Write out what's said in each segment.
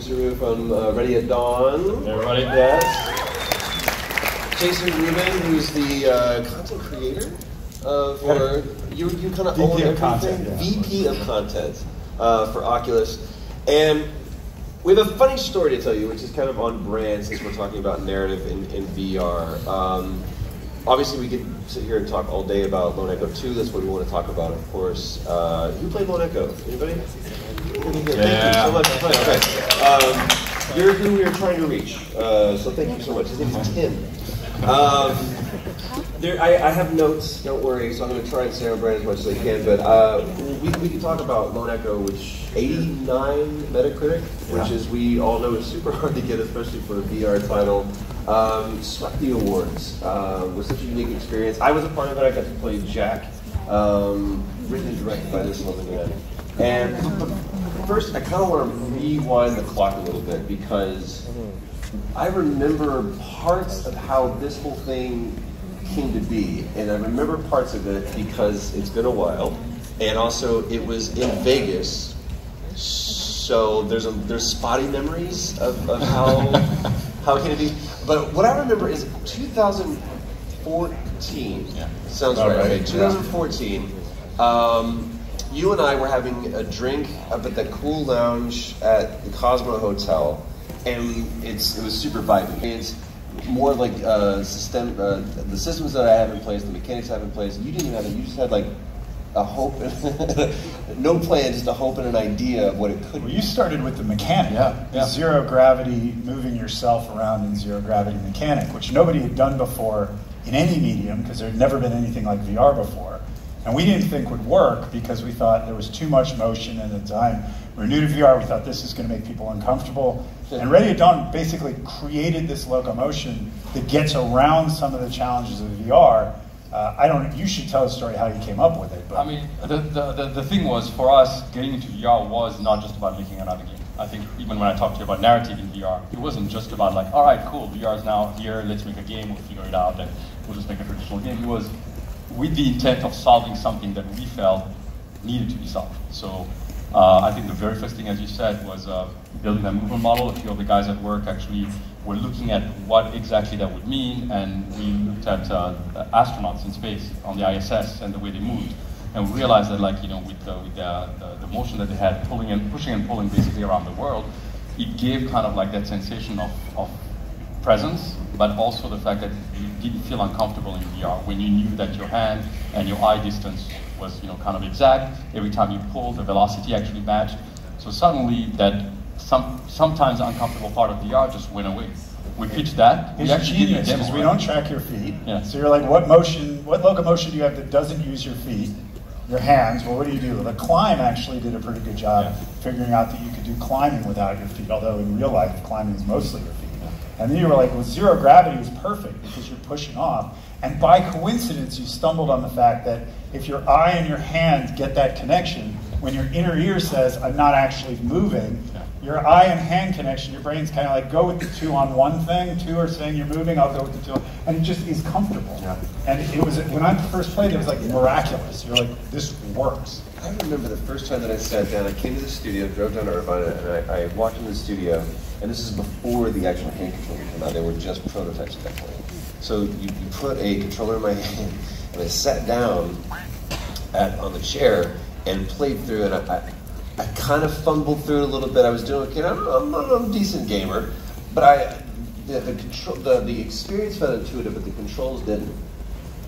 producer from uh, Ready at Dawn. Everybody? Yes. Jason Rubin, who's the uh, content creator uh, for you. You kind of VP own of everything. content, yeah. VP of content uh, for Oculus, and we have a funny story to tell you, which is kind of on brand since we're talking about narrative in, in VR. Um, obviously, we could sit here and talk all day about Lone Echo 2. That's what we want to talk about, of course. Uh, who played Lone Echo? Anybody? Yeah. Thank you so much for playing. Okay. Um, you're who we are trying to reach. Uh, so thank you so much. His name is Tim. Um, there, I, I have notes, don't worry, so I'm going to try and stay on brand as much as I can, but uh, we, we can talk about Lone Echo, which 89 Metacritic, which Yeah. is, we all know is super hard to get, especially for a VR title. Um, swept the awards. Uh, was such a unique experience. I was a part of it. I got to play Jack, um, written and directed by this lovely man. And first, I kind of want to rewind the clock a little bit because I remember parts of how this whole thing came to be, and I remember parts of it because it's been a while, and also it was in Vegas, so there's a, there's spotty memories of, of how how it came to be. But what I remember is 2014. Yeah. Sounds right. right, Okay, 2014. Um, you and I were having a drink up at the cool lounge at the Cosmo Hotel, and it's it was super vibrant. It's more like uh, system, uh, the systems that I have in place, the mechanics I have in place. You didn't even have it. You just had like a hope, no plan, just a hope and an idea of what it could Well, be. you started with the mechanic, Yeah, the yeah. zero gravity, moving yourself around in zero gravity mechanic, which nobody had done before in any medium because there had never been anything like VR before. And we didn't think would work because we thought there was too much motion at the time. We were new to VR, we thought this is going to make people uncomfortable. And Ready at Dawn basically created this locomotion that gets around some of the challenges of VR. Uh, I don't. You should tell the story how you came up with it. But I mean, the, the, the, the thing was, for us, getting into VR was not just about making another game. I think even when I talked to you about narrative in VR, it wasn't just about like, all right, cool, VR is now here, let's make a game, we'll figure it out, and we'll just make a traditional game. It was with the intent of solving something that we felt needed to be solved. So uh, I think the very first thing, as you said, was uh, building that movement model. A few of the guys at work actually were looking at what exactly that would mean, and we looked at uh, astronauts in space on the ISS and the way they moved. And we realized that, like, you know, with, the, with the, the, the motion that they had, pulling and pushing and pulling basically around the world, it gave kind of like that sensation of, of presence, but also the fact that you didn't feel uncomfortable in VR when you knew that your hand and your eye distance was, you know, kind of exact. Every time you pulled, the velocity actually matched. So suddenly, that some sometimes uncomfortable part of VR just went away. We pitched that. We actually genius because we don't track your feet. Yeah. So you're like, what motion, what locomotion do you have that doesn't use your feet, your hands? Well, what do you do? The climb actually did a pretty good job Yeah. figuring out that you could do climbing without your feet. Although in real life, climbing is mostly your feet. And then you were like, well, zero gravity is perfect because you're pushing off. And by coincidence, you stumbled on the fact that if your eye and your hand get that connection, when your inner ear says, I'm not actually moving, your eye and hand connection, your brain's kind of like go with the two on one thing. Two are saying you're moving, I'll go with the two, and it just is comfortable. Yeah. And it was when I first played, it was like miraculous. You're like, this works. I remember the first time that I sat down, I came to the studio, drove down to Irvine, and I, I walked into the studio, and this is before the actual hand controller came out. They were just prototypes at that point. So you, you put a controller in my hand, and I sat down at, on the chair and played through it. I, I, I kind of fumbled through it a little bit. I was doing okay. I'm, I'm, I'm a decent gamer, but I the, the control the, the experience felt intuitive, but the controls didn't.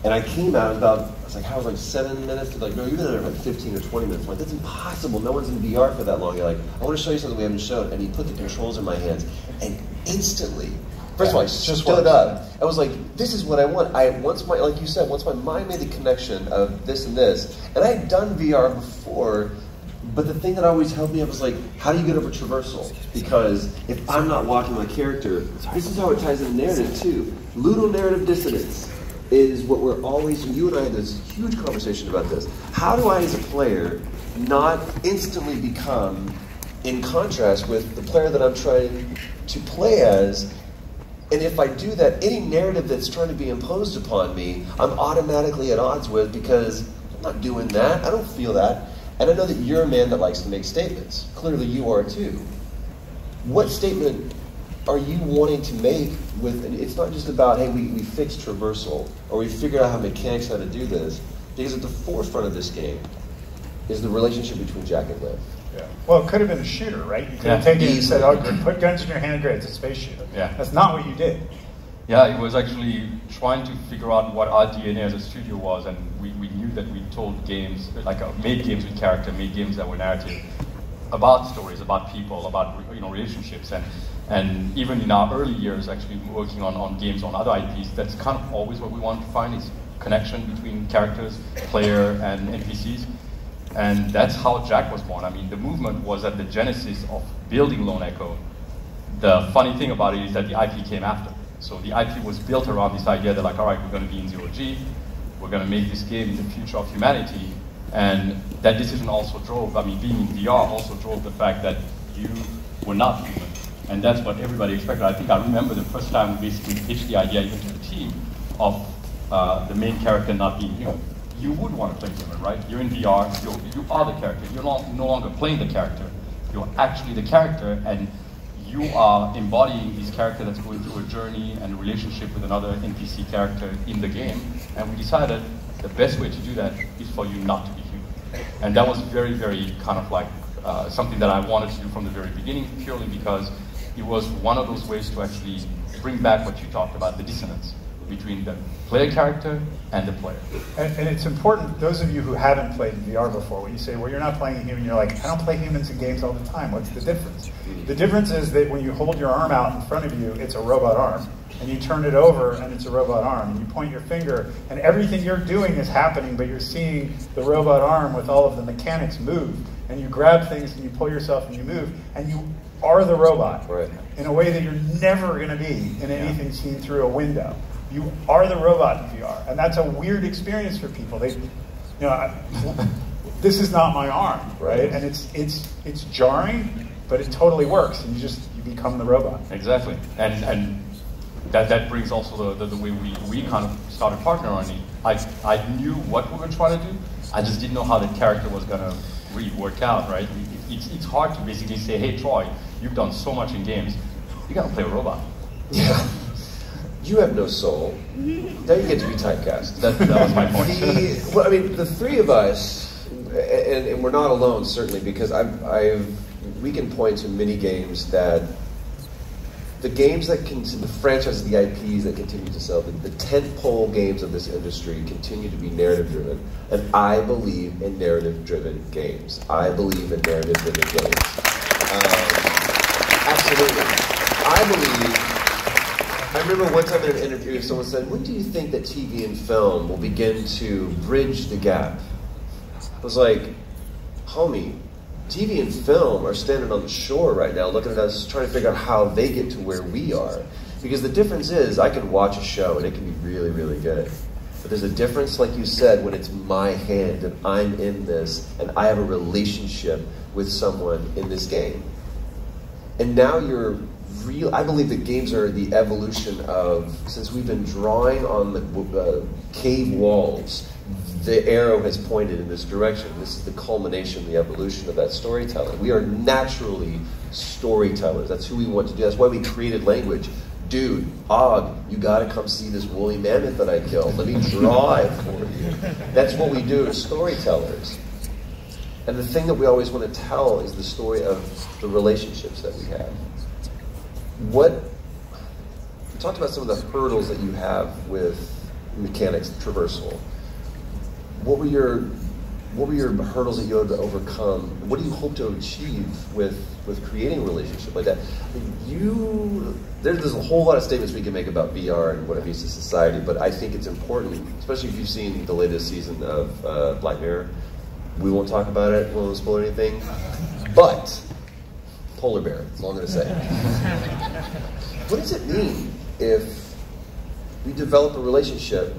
And I came out about, I was like, how was like seven minutes? They're like, no, you've been there for like 15 or 20 minutes. I'm like, that's impossible. No one's in VR for that long. You're like, I want to show you something we haven't shown. And he put the controls in my hands. And instantly, first of all, I just stood up. I was like, this is what I want. I once my, like you said, once my mind made the connection of this and this, and I had done VR before, but the thing that always held me up was like, how do you get over traversal? Because if I'm not walking my character, this is how it ties into narrative too. Ludonarrative dissonance is what we're always, you and I had this huge conversation about this. How do I, as a player, not instantly become in contrast with the player that I'm trying to play as and if I do that, any narrative that's trying to be imposed upon me, I'm automatically at odds with because I'm not doing that. I don't feel that. And I know that you're a man that likes to make statements. Clearly, you are too. what statement are you wanting to make with, it's not just about, hey, we, we fixed traversal, or we figured out how mechanics how to do this, because at the forefront of this game is the relationship between Jack and Liv. Yeah. Well, it could have been a shooter, right? You could Yeah. have taken it and said, "Oh, put guns in your hand, great, it's a space shooter." Yeah. That's not what you did. Yeah, it was actually trying to figure out what our DNA as a studio was, and we, we knew that we told games, like uh, made games with character, made games that were narrative, about stories, about people, about you know relationships, and and even in our early years, actually working on, on games on other IPs, that's kind of always what we want to find is connection between characters, player, and NPCs. And that's how Jack was born. I mean, the movement was at the genesis of building Lone Echo. The funny thing about it is that the IP came after. So the IP was built around this idea that, like, all right, we're going to be in zero G, we're going to make this game the future of humanity. And that decision also drove, I mean, being in VR also drove the fact that you were not human. And that's what everybody expected. I think I remember the first time we basically pitched the idea even to the team of uh, the main character not being human. You would want to play human, right? You're in VR, you're, you are the character. You're not, no longer playing the character. You're actually the character, and you are embodying this character that's going through a journey and a relationship with another NPC character in the game. And we decided the best way to do that is for you not to be human. And that was very, very kind of like uh, something that I wanted to do from the very beginning, purely because it was one of those ways to actually bring back what you talked about, the dissonance between the player character and the player. And, and it's important, those of you who haven't played in VR before, when you say, well, you're not playing a human, you're like, I don't play humans in games all the time. What's the difference? The difference is that when you hold your arm out in front of you, it's a robot arm. And you turn it over and it's a robot arm. And you point your finger, and everything you're doing is happening, but you're seeing the robot arm with all of the mechanics move. And you grab things and you pull yourself and you move, and you are the robot Right. in a way that you're never going to be in anything seen through a window. You are the robot in VR, and that's a weird experience for people. They, you know, I, this is not my arm, right? And it's it's it's jarring, but it totally works, and you just you become the robot. Exactly, and and that that brings also the, the, the way we, we kind of started partnering on it. I I knew what we were trying to do. I just didn't know how the character was gonna really work out. Right? It, it's it's hard to basically say, hey Troy, you've done so much in games, you gotta play a robot. Yeah. You have no soul. Now you get to be typecast. That, that was my point. The, well, I mean, the three of us, and, and we're not alone certainly, because I've, I've, we can point to many games that the games that can, the franchises, the IPs that continue to sell, the, the tentpole games of this industry continue to be narrative driven, and I believe in narrative driven games. I believe in narrative driven games. Um, absolutely, I believe. I remember one time in an interview, someone said, "When do you think that TV and film will begin to bridge the gap?" I was like, "Homie, TV and film are standing on the shore right now, looking at us, trying to figure out how they get to where we are. Because the difference is, I can watch a show and it can be really, really good." But there's a difference, like you said, when it's my hand and I'm in this and I have a relationship with someone in this game. And now you're real. I believe that games are the evolution of, since we've been drawing on the uh, cave walls, the arrow has pointed in this direction. This is the culmination, the evolution of that storytelling. We are naturally storytellers. That's who we want to do. That's why we created language. Dude, Og, you gotta come see this woolly mammoth that I killed. Let me draw it for you. That's what we do as storytellers. And the thing that we always want to tell is the story of the relationships that we have. What we talked about some of the hurdles that you have with mechanics traversal. What were your what were your hurdles that you had to overcome? What do you hope to achieve with with creating a relationship like that? You there's, there's a whole lot of statements we can make about VR and what it means to society, but I think it's important, especially if you've seen the latest season of uh, Black Mirror. We won't talk about it. We won't spoil anything. But polar bear. That's all I'm going to say. what does it mean if we develop a relationship?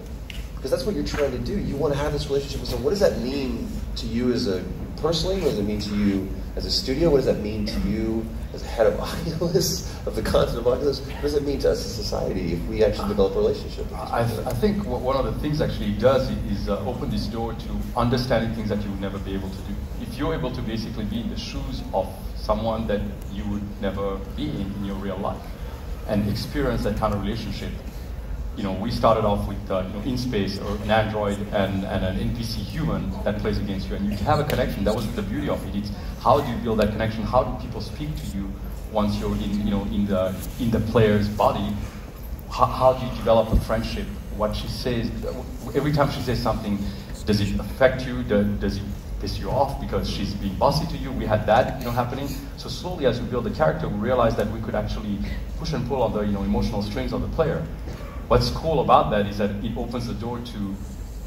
Because that's what you're trying to do. You want to have this relationship with someone. What does that mean to you as a personally? What does it mean to you as a studio? What does that mean to you as head of Oculus, of the content of Oculus? What does it mean to us as a society if we actually develop a relationship? I, th- I think one of the things actually it does is uh, open this door to understanding things that you would never be able to do. You're able to basically be in the shoes of someone that you would never be in in your real life and experience that kind of relationship. You know, we started off with uh, you know, in space or an android and, and an NPC human that plays against you, and you have a connection. That was the beauty of it. It's how do you build that connection? How do people speak to you once you're in you know in the in the player's body? How, how do you develop a friendship? What she says every time she says something, does it affect you? Does it piss you off because she's being bossy to you. We had that, you know, happening. So slowly, as we build the character, we realized that we could actually push and pull on the, you know, emotional strings of the player. What's cool about that is that it opens the door to,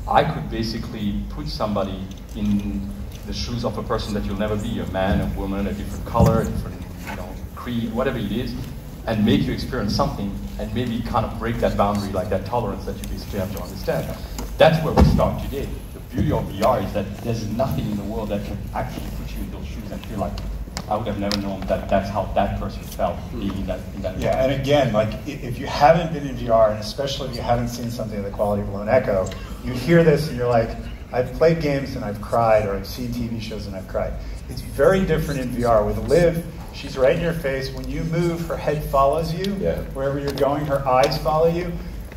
I could basically put somebody in the shoes of a person that you'll never be, a man, a woman, a different color, a different, you know, creed, whatever it is, and make you experience something, and maybe kind of break that boundary, like that tolerance that you basically have to understand. That's where we start today beauty of VR is that there's nothing in the world that can actually put you in those shoes and feel like I would have never known that that's how that person felt hmm. being in that. In that yeah, and again, like if you haven't been in VR, and especially if you haven't seen something of the quality of Lone Echo, you hear this and you're like, I've played games and I've cried, or I've seen TV shows and I've cried. It's very different in VR. With Liv, she's right in your face. When you move, her head follows you. Yeah. Wherever you're going, her eyes follow you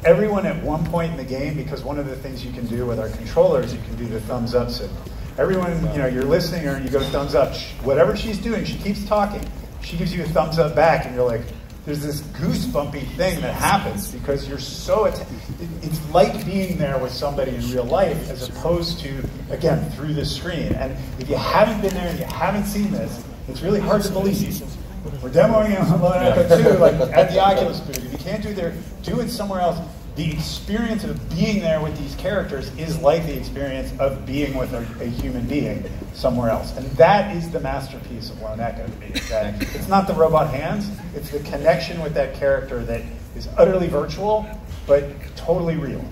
everyone at one point in the game, because one of the things you can do with our controllers, you can do the thumbs up signal. Everyone, you know, you're listening or you go thumbs up. Whatever she's doing, she keeps talking. She gives you a thumbs up back, and you're like, there's this goosebumpy thing that happens because you're so. It's like being there with somebody in real life as opposed to, again, through the screen. And if you haven't been there and you haven't seen this, it's really hard to believe. We're demoing it on Lone Echo 2, like at the Oculus booth. Can't do there, do it somewhere else the experience of being there with these characters is like the experience of being with a, a, human being somewhere else. And that is the masterpiece of Lone Echo to me. That it's not the robot hands, it's the connection with that character that is utterly virtual, but totally real.